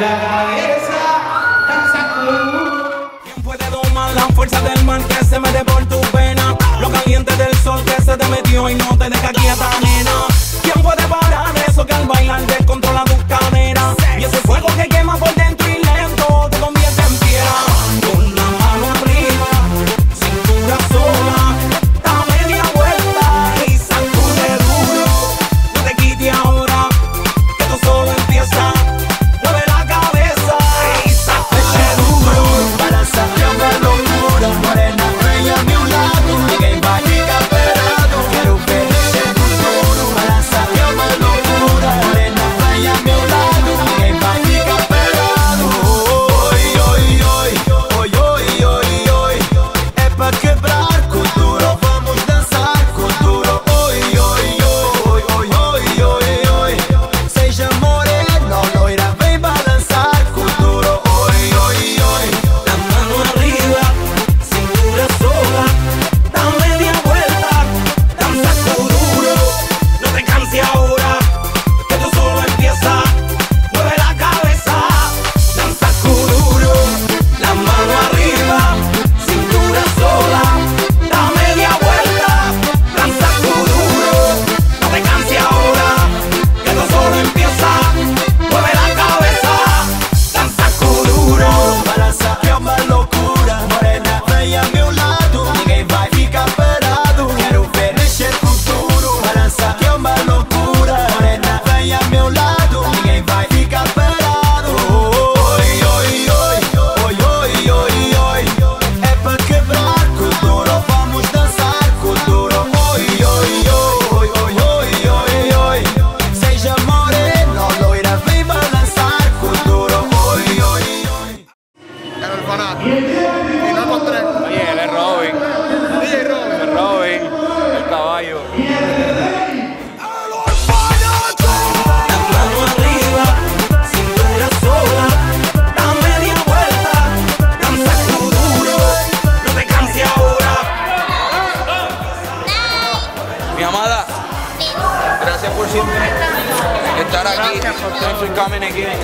la cabeza, danza tú. ¿Quién puede domar la fuerza del mar que se mete por tu pena? Lo caliente del sol que se te metió y no te deja estar aquí. Thanks for coming again.